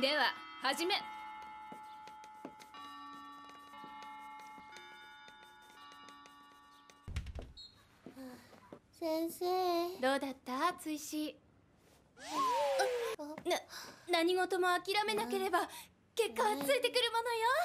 では始め。先生。どうだった追試？な何事も諦めなければ結果はついてくるものよ。